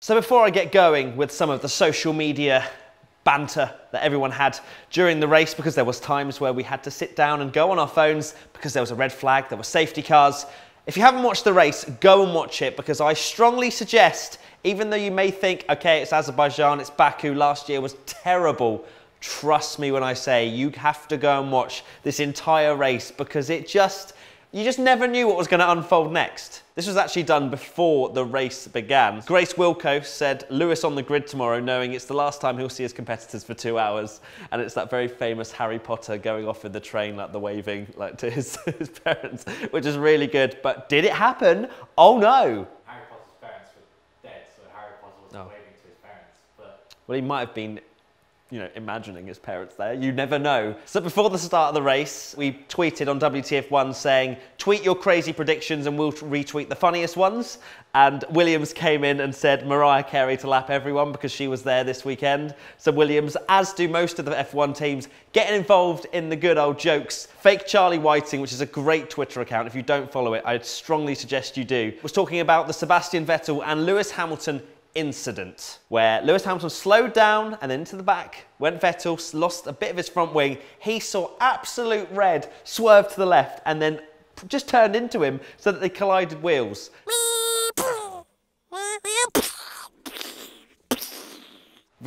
So before I get going with some of the social media banter that everyone had during the race because there was times where we had to sit down and go on our phones because there was a red flag, there were safety cars. If you haven't watched the race, go and watch it because I strongly suggest, even though you may think, okay, it's Azerbaijan, it's Baku, last year was terrible, trust me when I say you have to go and watch this entire race because it just, you just never knew what was going to unfold next. This was actually done before the race began. Grace Wilco said Lewis on the grid tomorrow, knowing it's the last time he'll see his competitors for two hours. And it's that very famous Harry Potter going off in the train, like the waving like to his, his parents, which is really good. But did it happen? Oh no. Harry Potter's parents were dead, so Harry Potter wasn't Oh. waving to his parents. But Well, he might have been, you know, imagining his parents there. You never know. So before the start of the race, we tweeted on WTF1 saying, tweet your crazy predictions and we'll retweet the funniest ones. And Williams came in and said Mariah Carey to lap everyone because she was there this weekend. So Williams, as do most of the F1 teams, getting involved in the good old jokes. Fake Charlie Whiting, which is a great Twitter account. If you don't follow it, I'd strongly suggest you do. Was talking about the Sebastian Vettel and Lewis Hamilton incident where Lewis Hamilton slowed down and then into the back went Vettel, lost a bit of his front wing. He saw absolute red, swerved to the left, and then just turned into him so that they collided wheels.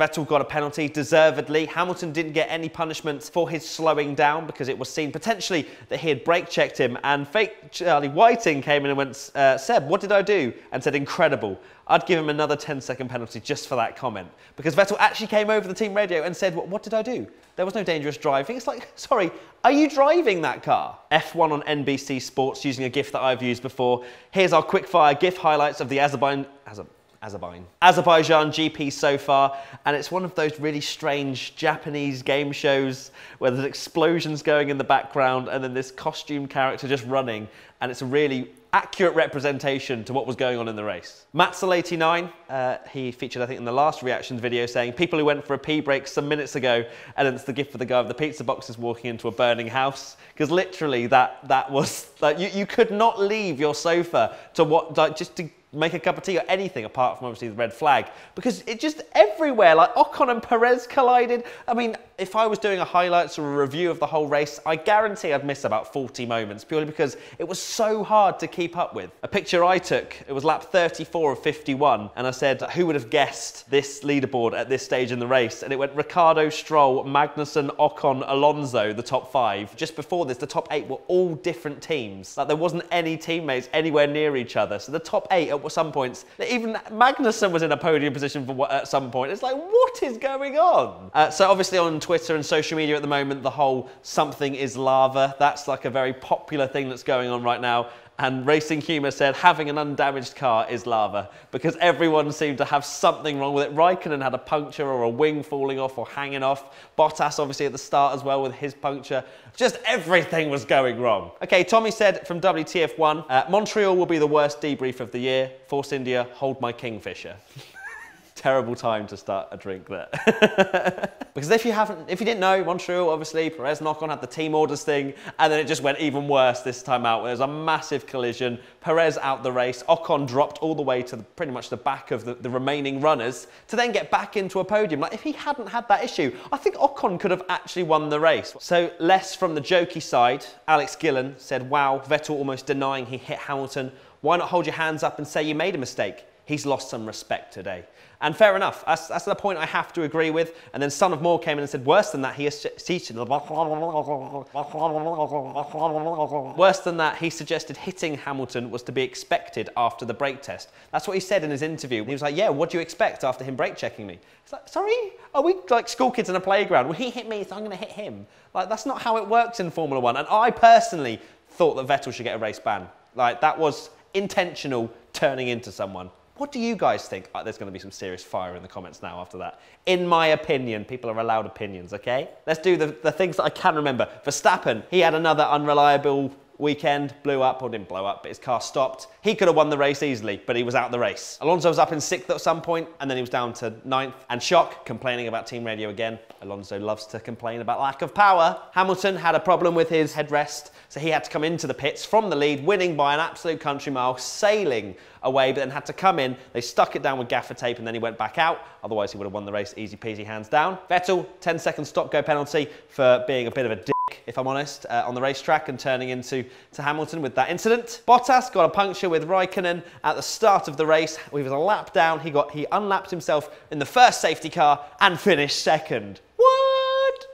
Vettel got a penalty deservedly. Hamilton didn't get any punishment for his slowing down because it was seen potentially that he had brake checked him. And fake Charlie Whiting came in and went, uh, Seb, what did I do? And said, incredible. I'd give him another 10 second penalty just for that comment. Because Vettel actually came over the team radio and said, what, did I do? There was no dangerous driving. It's like, sorry, are you driving that car? F1 on NBC Sports using a GIF that I've used before. Here's our quickfire GIF highlights of the Azerbaijan. Azer- Azerbaijan. Azerbaijan GP so far, and it's one of those really strange Japanese game shows where there's explosions going in the background and then this costume character just running, and it's a really accurate representation to what was going on in the race. Matzel89, uh, he featured, I think, in the last reactions video saying, people who went for a pee break some minutes ago, and it's the gift for the guy with the pizza boxes walking into a burning house. Because literally, that, that was, like, you, you could not leave your sofa to what, like, just to make a cup of tea or anything apart from obviously the red flag. Because it just everywhere like Ocon and Perez collided. I mean if I was doing a highlights or a review of the whole race I guarantee I'd miss about 40 moments purely because it was so hard to keep up with. A picture I took it was lap 34 of 51 and I said who would have guessed this leaderboard at this stage in the race? And it went Ricciardo Stroll Magnussen Ocon Alonso the top five. Just before this the top eight were all different teams. Like there wasn't any teammates anywhere near each other. So the top eight at some points even Magnussen was in a podium position for at some point. It's like what is going on? Uh, so obviously on Twitter and social media at the moment the whole something is lava that's like a very popular thing that's going on right now and Racing Humour said having an undamaged car is lava because everyone seemed to have something wrong with it. Raikkonen had a puncture or a wing falling off or hanging off. Bottas obviously at the start as well with his puncture. Just everything was going wrong. Okay, Tommy said from WTF1, uh, Montreal will be the worst debrief of the year. Force India, hold my kingfisher. Terrible time to start a drink there. because if you haven't, if you didn't know, Montreal obviously Perez Ocon had the team orders thing, and then it just went even worse this time out. There was a massive collision. Perez out the race. Ocon dropped all the way to the, pretty much the back of the, the remaining runners to then get back into a podium. Like if he hadn't had that issue, I think Ocon could have actually won the race. So less from the jokey side. Alex Gillen said, "Wow, Vettel almost denying he hit Hamilton. Why not hold your hands up and say you made a mistake? He's lost some respect today." And fair enough, that's, that's the point I have to agree with. And then Son of Moore came in and said, worse than that, he is Worse than that, he suggested hitting Hamilton was to be expected after the brake test. That's what he said in his interview. He was like, yeah, what do you expect after him brake checking me? It's like, sorry? Are we like school kids in a playground? Well, he hit me, so I'm going to hit him. Like, that's not how it works in Formula One. And I personally thought that Vettel should get a race ban. Like, that was intentional turning into someone. What do you guys think? Uh, there's going to be some serious fire in the comments now after that. In my opinion, people are allowed opinions, okay? Let's do the, the things that I can remember. Verstappen, he had another unreliable weekend, blew up, or didn't blow up, but his car stopped. He could have won the race easily, but he was out the race. Alonso was up in sixth at some point, and then he was down to ninth. And shock, complaining about team radio again. Alonso loves to complain about lack of power. Hamilton had a problem with his headrest, so he had to come into the pits from the lead, winning by an absolute country mile, sailing away, but then had to come in. They stuck it down with gaffer tape, and then he went back out. Otherwise, he would have won the race easy peasy, hands down. Vettel, 10 second stop go penalty for being a bit of a dick if I'm honest, uh, on the racetrack and turning into to Hamilton with that incident. Bottas got a puncture with Raikkonen at the start of the race. He was a lap down. He got he unlapped himself in the first safety car and finished second.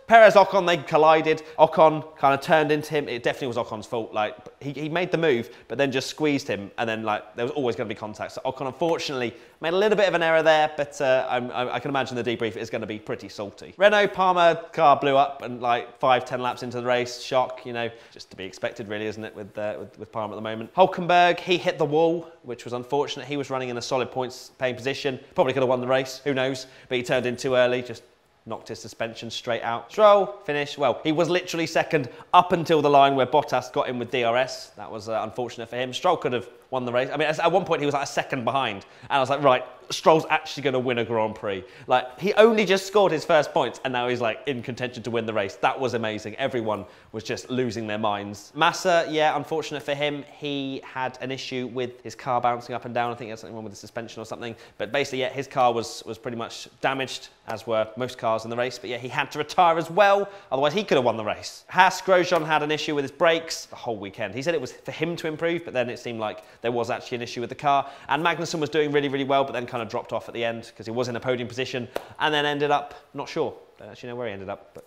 Perez Ocon, they collided. Ocon kind of turned into him. It definitely was Ocon's fault. Like he, he made the move, but then just squeezed him, and then like there was always going to be contact. So Ocon unfortunately made a little bit of an error there, but uh, I, I can imagine the debrief is going to be pretty salty. Renault Palmer car blew up and like five, ten laps into the race, shock. You know, just to be expected, really, isn't it, with uh, with, with Palmer at the moment. Hulkenberg, he hit the wall, which was unfortunate. He was running in a solid points paying position. Probably could have won the race. Who knows? But he turned in too early. Just knocked his suspension straight out. Stroll finished, well, he was literally second up until the line where Bottas got in with DRS. That was uh, unfortunate for him. Stroll could have won the race. I mean, at one point he was like a second behind, and I was like, right, Stroll's actually going to win a Grand Prix. Like, he only just scored his first points, and now he's like in contention to win the race. That was amazing. Everyone was just losing their minds. Massa, yeah, unfortunate for him. He had an issue with his car bouncing up and down. I think he had something wrong with the suspension or something. But basically, yeah, his car was, was pretty much damaged, as were most cars in the race. But yeah, he had to retire as well. Otherwise, he could have won the race. Haas Grosjean had an issue with his brakes the whole weekend. He said it was for him to improve, but then it seemed like there was actually an issue with the car. And Magnussen was doing really, really well, but then kind of dropped off at the end because he was in a podium position and then ended up, not sure, don't actually know where he ended up, but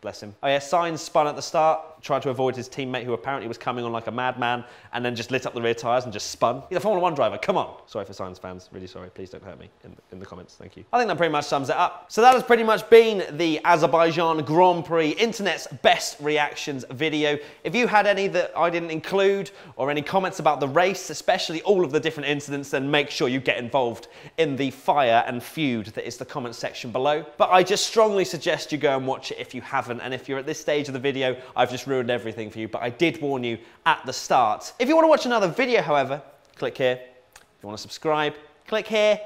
Bless him. Oh yeah, Sainz spun at the start, tried to avoid his teammate who apparently was coming on like a madman and then just lit up the rear tyres and just spun. He's a Formula One driver, come on. Sorry for Sainz fans, really sorry. Please don't hurt me in, in the comments, thank you. I think that pretty much sums it up. So that has pretty much been the Azerbaijan Grand Prix internet's best reactions video. If you had any that I didn't include or any comments about the race, especially all of the different incidents, then make sure you get involved in the fire and feud that is the comment section below. But I just strongly suggest you go and watch it if you haven't haven't. And if you're at this stage of the video, I've just ruined everything for you. But I did warn you at the start. If you want to watch another video, however, click here. If you want to subscribe, click here.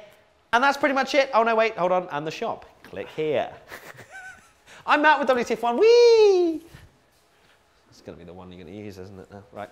And that's pretty much it. Oh, no, wait, hold on. And the shop. Click here. I'm Matt with WTF1. Whee! It's going to be the one you're going to use, isn't it? Now? Right.